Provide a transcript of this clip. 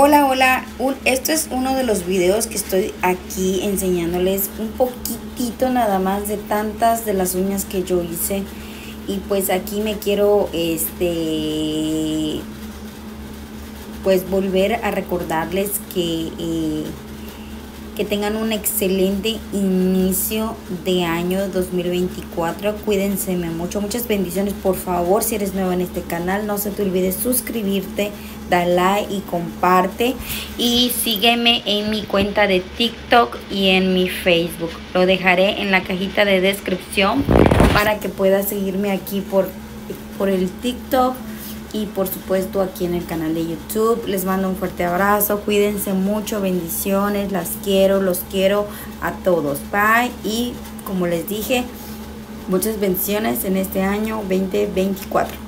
Hola, hola, esto es uno de los videos que estoy aquí enseñándoles un poquitito nada más de tantas de las uñas que yo hice. Y pues aquí me quiero este pues volver a recordarles que eh, que tengan un excelente inicio de año 2024. Cuídense mucho, muchas bendiciones. Por favor, si eres nuevo en este canal, no se te olvide suscribirte, da like y comparte. Y sígueme en mi cuenta de TikTok y en mi Facebook. Lo dejaré en la cajita de descripción para que puedas seguirme aquí por, por el TikTok y por supuesto aquí en el canal de YouTube. Les mando un fuerte abrazo, cuídense mucho, bendiciones, las quiero, los quiero a todos. Bye y como les dije, muchas bendiciones en este año 2024.